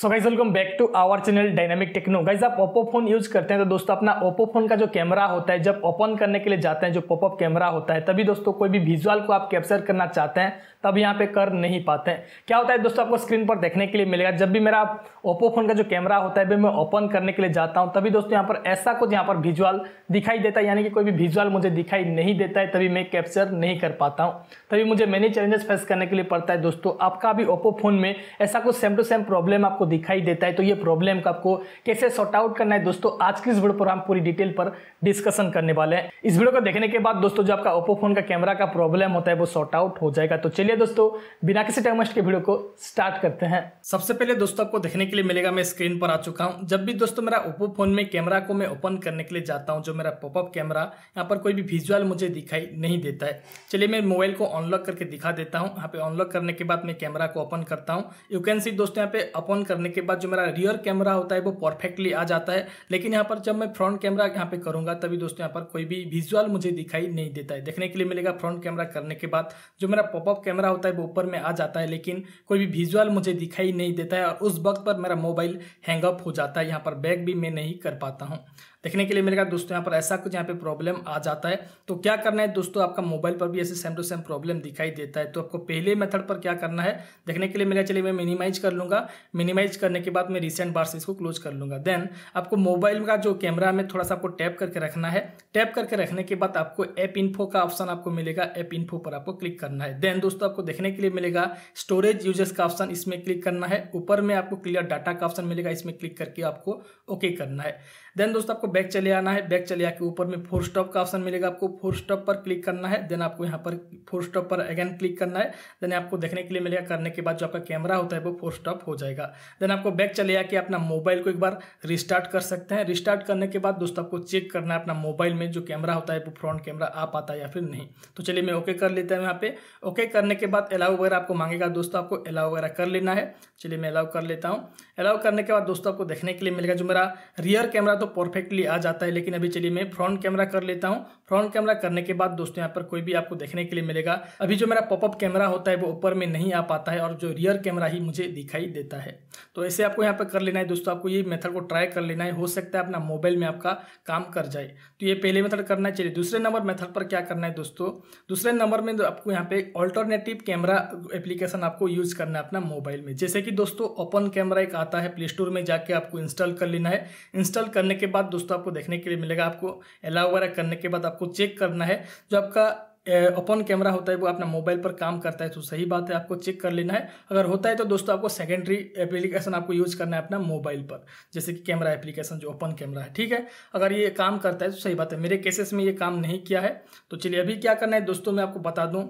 So guys welcome back to our channel dynamic techno guys आप Oppo phone use करते हैं तो दोस्तों अपना ओप्पो फ़ोन का जो कैमरा होता है, जब ओपन करने के लिए जाते हैं, जो पॉपअप कैमरा होता है, तभी दोस्तों कोई भी विजुअल को आप कैप्चर करना चाहते हैं, तब यहाँ पे कर नहीं पाते हैं। क्या होता है दोस्तों आपको स्क्रीन पर देखने के लिए मिलेगा? जब भी मेरा ओप्पो फ़ोन का जो कैमरा होता है भी मैं ओपन करने के लिए जाता हूँ, तभी दोस्तों यहाँ पर ऐसा कुछ यहाँ पर विजुअल दिखाई देता है, यानी कि कोई भी विजुअल मुझे दिखाई नहीं देता है, तभी मैं कैप्चर नहीं कर पाता हूँ। तभी मुझे मैनी चैलेंजेस फेस करने के लिए पड़ता है दोस्तों। आपका भी ओप्पो फ़ोन में ऐसा कुछ सेम टू सेम प्रॉब्लम आपको दिखाई देता है तो ये प्रॉब्लम का आपको कैसे सॉर्ट आउट करना है दोस्तों, आज की इस वीडियो पर हम पूरी डिटेल पर डिस्कशन करने वाले हैं। इस वीडियो को देखने के बाद दोस्तों, जो आपका ओप्पो फ़ोन का कैमरा का प्रॉब्लम होता है, वो सॉर्ट आउट हो जाएगा। तो चलिए दोस्तों, बिना किसी टाइम के वीडियो को स्टार्ट करते हैं। सबसे पहले दोस्तों, आपको देखने के लिए मिलेगा, मैं स्क्रीन पर आ चुका हूँ। जब भी दोस्तों, मेरा ओप्पो फ़ोन में कैमरा को मैं ओपन करने के लिए जाता हूँ, जो मेरा पॉपअप कैमरा यहाँ पर कोई भी विजुअल मुझे दिखाई नहीं देता है। चलिए, मैं मोबाइल को अनलॉक करके दिखा देता हूँ। यहाँ पे अनलॉक करने के बाद मैं कैमरा को ओपन करता हूँ। यू कैन सी दोस्तों, यहाँ पे ओपन करने के बाद जो मेरा रियर कैमरा होता है, वो परफेक्टली आ जाता है। लेकिन यहाँ पर जब मैं फ्रंट कैमरा यहाँ पे करूँगा, तभी दोस्तों यहाँ पर कोई भी विजुअल मुझे दिखाई नहीं देता है। देखने के लिए मिलेगा फ्रंट कैमरा करने के बाद। जो मेरा पॉपअप कैमरा होता है, वो ऊपर में आ जाता है, लेकिन कोई भी विजुअल मुझे दिखाई नहीं देता है और उस वक्त पर मेरा मोबाइल हैंगअप हो जाता है। यहाँ पर बैक भी मैं नहीं कर पाता हूँ। देखने के लिए मिलेगा दोस्तों यहाँ पर ऐसा कुछ यहाँ पे प्रॉब्लम आ जाता है। तो क्या करना है दोस्तों, आपका मोबाइल पर भी ऐसे सेम टू सेम प्रॉब्लम दिखाई देता है। तो आपको पहले मेथड पर क्या करना है, देखने के लिए मिलेगा। चलिए मैं मिनिमाइज कर लूँगा। मिनिमाइज करने के बाद मैं रिसेंट बार से इसको क्लोज कर लूँगा। देन आपको मोबाइल का जो कैमरा में थोड़ा सा आपको टैप करके रखना है टैप करके रखने के बाद आपको ऐप इन्फो का ऑप्शन आपको मिलेगा। ऐप इन्फो पर आपको क्लिक करना है। देन दोस्तों, आपको देखने के लिए मिलेगा स्टोरेज यूजेस का ऑप्शन इसमें क्लिक करना है। ऊपर में आपको क्लियर डाटा का ऑप्शन मिलेगा, इसमें क्लिक करके आपको ओके करना है। देन दोस्तों, आपको बैक चले आना है। बैक चले आके ऊपर में फोर स्टॉप का ऑप्शन मिलेगा आपको। फोर स्टॉप पर क्लिक करना है। देन आपको यहाँ पर फोर स्टॉप पर अगेन क्लिक करना है। देन आपको देखने के लिए मिलेगा। करने के बाद जो आपका कैमरा होता है, वो फोर स्टॉप हो जाएगा। देन आपको बैक चले आके अपना मोबाइल को एक बार रिस्टार्ट कर सकते हैं। रिस्टार्ट करने के बाद दोस्तों आपको चेक करना है अपना मोबाइल में जो कैमरा होता है वो फ्रंट कैमरा आ पाता है या फिर नहीं। तो चलिए मैं ओके कर लेता हूँ यहाँ पे। ओके करने के बाद अलाउ वगैरह आपको मांगेगा दोस्तों, आपको अलाउ वगैरह कर लेना है। चलिए मैं अलाउ कर लेता हूँ। अलाउ करने के बाद दोस्तों आपको देखने के लिए मिलेगा जो मेरा रियर कैमरा तो परफेक्टली आ जाता है, लेकिन अभी चलिए मैं फ्रंट कैमरा कर लेता हूँ। फ्रंट कैमरा करने के बाद दोस्तों यहाँ पर कोई भी आपको देखने के लिए मिलेगा। अभी जो मेरा पॉपअप कैमरा होता है वो ऊपर में नहीं आ पाता है और जो रियर कैमरा ही मुझे दिखाई देता है। तो ऐसे आपको यहाँ पर कर लेना है दोस्तों, आपको ये मेथड को ट्राई कर लेना है। हो सकता है अपना मोबाइल में आपका काम कर जाए। तो ये पहले मेथड करना चलिए दूसरे नंबर मेथड पर क्या करना है दोस्तों? दूसरे नंबर में आपको यहाँ पे ऑल्टरनेटिव कैमरा एप्लीकेशन आपको यूज़ करना है अपना मोबाइल में। जैसे कि दोस्तों ओपन कैमरा एक आता है। प्ले स्टोर में जाके आपको इंस्टॉल कर लेना है। इंस्टॉल करने के बाद दोस्तों आपको देखने के लिए मिलेगा आपको। अलाउ वगैरह करने के बाद आपको चेक करना है। जो आपका ओपन कैमरा होता है, वो अपना मोबाइल पर काम करता है तो सही बात है, आपको चेक कर लेना है। अगर होता है तो दोस्तों, आपको सेकेंडरी एप्लीकेशन आपको यूज़ करना है अपना मोबाइल पर, जैसे कि कैमरा एप्लीकेशन जो ओपन कैमरा है, ठीक है? अगर ये काम करता है तो सही बात है, मेरे केसेस में ये काम नहीं किया है तो चलिए अभी क्या करना है, दोस्तों, मैं आपको बता दूँ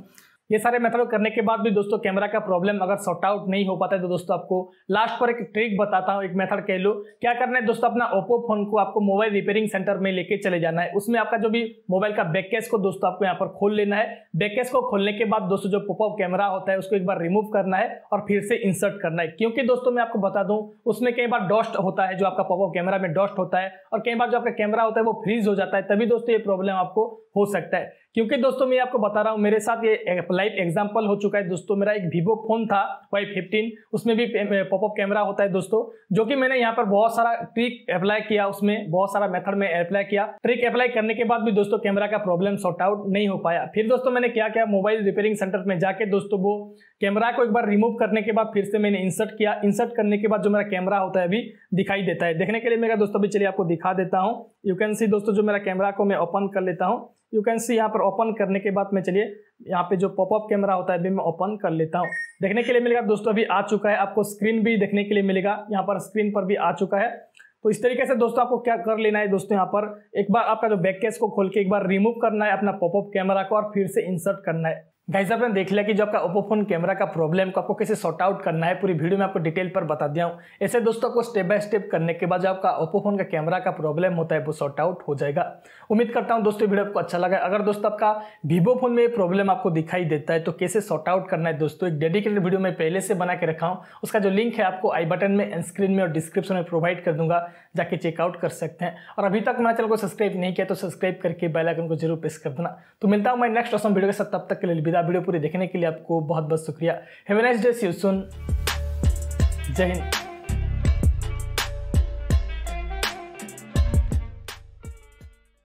ये सारे मेथड करने के बाद भी दोस्तों कैमरा का प्रॉब्लम अगर सॉर्ट आउट नहीं हो पाता है तो दोस्तों आपको लास्ट पर एक ट्रिक बताता हूँ, एक मेथड कह लो। क्या करना है दोस्तों, अपना ओप्पो फ़ोन को आपको मोबाइल रिपेयरिंग सेंटर में लेके चले जाना है। उसमें आपका जो भी मोबाइल का बैक केस को दोस्तों आपको यहाँ पर खोल लेना है। बैक केस को खोलने के बाद दोस्तों जो पॉपअप कैमरा होता है, उसको एक बार रिमूव करना है और फिर से इंसर्ट करना है। क्योंकि दोस्तों मैं आपको बता दूँ, उसमें कई बार डस्ट होता है, जो आपका पॉपअप कैमरा में डस्ट होता है और कई बार जो आपका कैमरा होता है, वो फ्रीज हो जाता है, तभी दोस्तों ये प्रॉब्लम आपको हो सकता है। क्योंकि दोस्तों मैं आपको बता रहा हूँ, मेरे साथ ये लाइव एग्ज़ाम्पल हो चुका है। दोस्तों, मेरा एक वीवो फ़ोन था वाई फिफ्टीन उसमें भी पॉपअप कैमरा होता है दोस्तों, जो कि मैंने यहाँ पर बहुत सारा ट्रिक अप्लाई किया उसमें, बहुत सारा मेथड में अप्लाई किया। ट्रिक अप्लाई करने के बाद भी दोस्तों कैमरा का प्रॉब्लम सॉर्ट आउट नहीं हो पाया। फिर दोस्तों मैंने क्या किया मोबाइल रिपेयरिंग सेंटर में जाके दोस्तों वो कैमरा को एक बार रिमूव करने के बाद फिर से मैंने इंसर्ट किया। इंसर्ट करने के बाद जो मेरा कैमरा होता है, अभी दिखाई देता है। देखने के लिए मेरा दोस्तों अभी चलिए आपको दिखा देता हूँ। यू कैन सी दोस्तों जो मेरा कैमरा को मैं ओपन कर लेता हूँ। यू कैन सी यहाँ पर ओपन करने के बाद में चलिए, यहाँ पे जो पॉपअप कैमरा होता है, अभी मैं ओपन कर लेता हूँ। देखने के लिए मिलेगा, दोस्तों, अभी आ चुका है आपको स्क्रीन भी देखने के लिए मिलेगा। यहाँ पर स्क्रीन पर भी आ चुका है। तो इस तरीके से, दोस्तों, आपको क्या कर लेना है, दोस्तों, यहाँ पर एक बार आपका जो बैक केस को खोल के एक बार रिमूव करना है अपना पॉपअप कैमरा को और फिर से इंसर्ट करना है। गाइज़ आपने देख लिया कि जो आपका ओप्पो फ़ोन कैमरा का प्रॉब्लम को आपको कैसे सॉर्ट आउट करना है, पूरी वीडियो में आपको डिटेल पर बता दिया हूँ। ऐसे दोस्तों को स्टेप बाय स्टेप करने के बाद जो आपका ओप्पो फ़ोन का कैमरा का प्रॉब्लम होता है, वो सॉर्ट आउट हो जाएगा। उम्मीद करता हूँ दोस्तों वीडियो आपको अच्छा लगा अगर दोस्तों, आपका वीवो फ़ोन में प्रॉब्लम आपको दिखाई देता है तो कैसे सॉर्ट आउट करना है दोस्तों, एक डेडिकेटेड वीडियो में पहले से बना के रखा हूँ। उसका जो लिंक है, आपको आई बटन में एंड स्क्रीन में और डिस्क्रिप्शन में प्रोवाइड कर दूँगा, जाके चेकआउट कर सकते हैं। और अभी तक मेरा चैनल को सब्सक्राइब नहीं किया तो सब्सक्राइब करके बेल आइकन को ज़रूर प्रेस कर देना। तो मिलता हूँ मैं नेक्स्ट ऑसम वीडियो के साथ, तब तक के लिए विदा वीडियो पूरे देखने के लिए आपको बहुत बहुत शुक्रिया have nice day see you soon Jai Hind.